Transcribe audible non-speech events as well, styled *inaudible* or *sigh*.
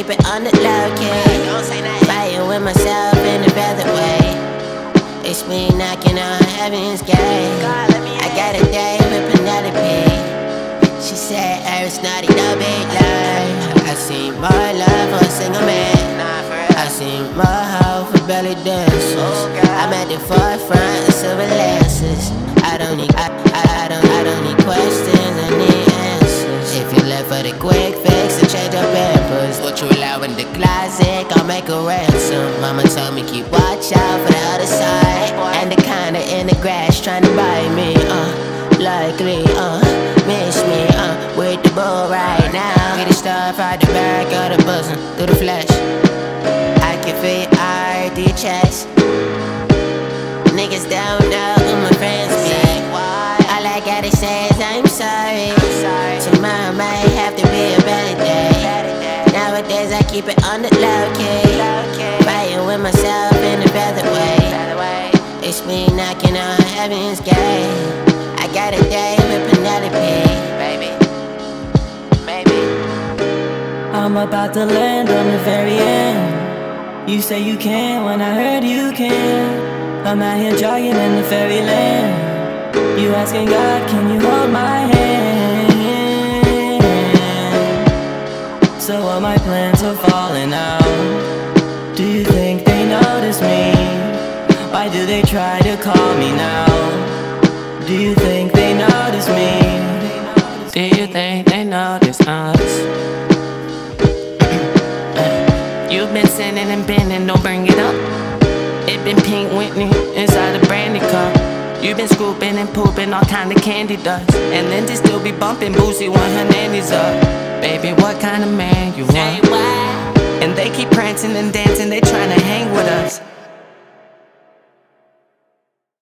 keep it on the low key. Fighting with myself in a better way. It's me knocking on heaven's gate. I got a day with Penelope. She said, Eric's naughty, no big lie. I see more love for a single man. I see more hope for belly dancers. I'm at the forefront of silver lances. I don't need, I, I, I don't make a ransom. Mama told me keep watch out for the other side, and the kinda in the grass trying to buy me. Uh, likely, uh, miss me, uh, with the bull right now. Get the stuff out the back of the bosom through the flesh. I can feel RD chest. Niggas don't know who my friends be. All I gotta say is I'm sorry. Tomorrow might have to be a better day. Nowadays I keep it on the low key. Fighting with myself in a better way. It's me knocking on heaven's gate. I got a day with Penelope, baby. Maybe. I'm about to land on the very end. You say you can when I heard you can. I'm out here jogging in the fairyland. You asking God, can you hold all my plans are falling out. Do you think they notice me? Why do they try to call me now? Do you think they notice me? Do you think they notice us? *clears throat* You've been sinning and bending, don't bring it up. It been pink Whitney inside a brandy cup. You been scooping and pooping all kind of candy dust. And just still be bumping Boosie when her nanny's up. Baby, what kind of man you want? And they keep prancing and dancing, they with us.